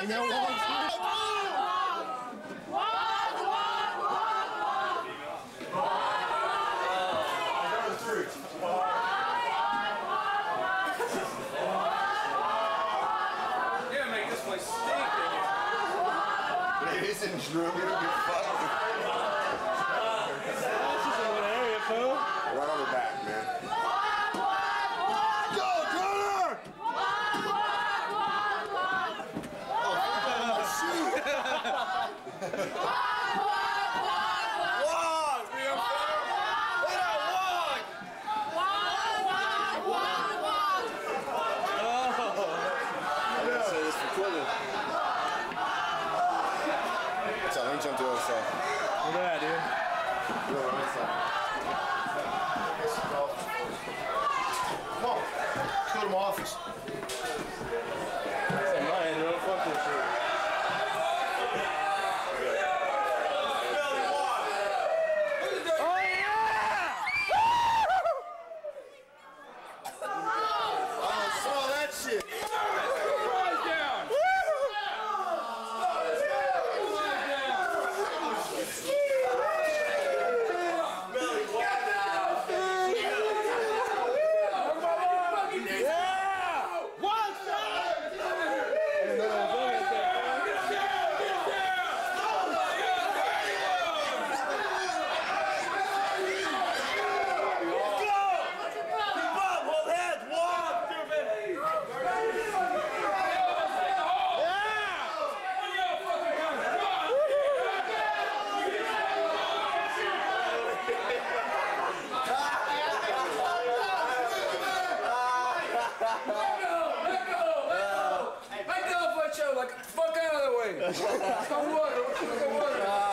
And then walks Yeah, make this place stink. Ladies and gentlemen, get fucked. Right on the back, man. Go, Connor! Oh, shoot! Walk! We are Look at that walk! I gotta say this for Quillen. What's up? Let me jump to the other side. Look at that, dude. Go to the right side. Come on. Let's go to my office. Say, man, dude, fuck this shit. Oh, yeah! I saw that shit. Rise down! Back the off my show, like fuck out of the way. Come water, come water.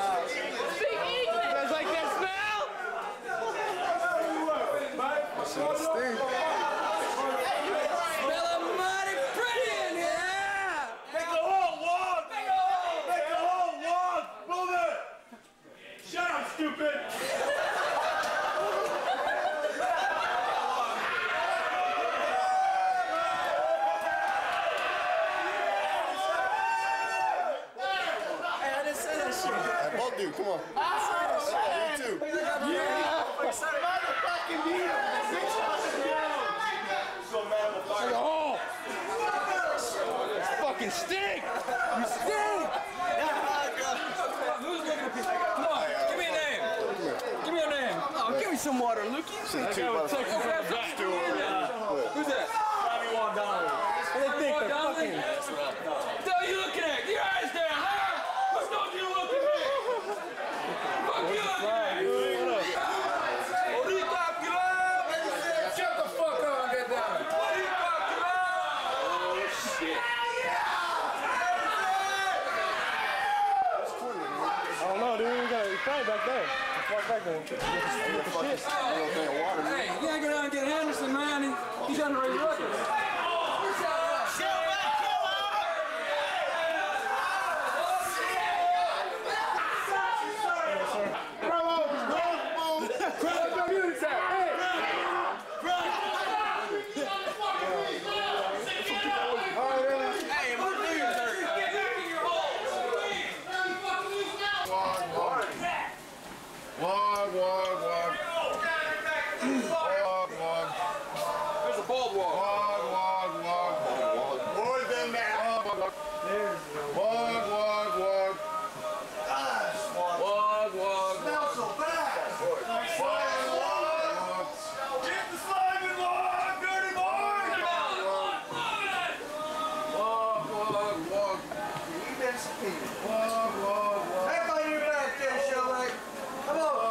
Hey, both dude, come on. Hey, you too. So mad with fire. Oh! Fucking stink! You stink! Who's looking at people? Come on, give me a name. Give me a name. Oh, give me some water, Lukey. See the two brothers. Texas from the back. Who's that? Bobby Wandale. They think Boy, they're Donnelly? fucking... The hell you looking at? Get your eyes down, huh? What don't you look at me? Fuck you looking at? Ahorita, Pilar! Shut the fuck up and get down. Ahorita, Pilar! I don't know, dude. We gotta... He's probably back there. He's right back there. Get the, get the shit. Little thing of water, man. Hey, you gotta go down and get Henderson, man. He, he's trying to raise records. Hey, Wog, wog, wog, wog. More than that. Wog, wog, wog. Wog, Gosh. Wog, wog. Smells so bad. Wog, wog. Get the slime and wog, dirty boy. Wog, wog, wog. You've been subpoenaed. Wog, wog, wog. Everybody back there, Shelly. Come on.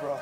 bro.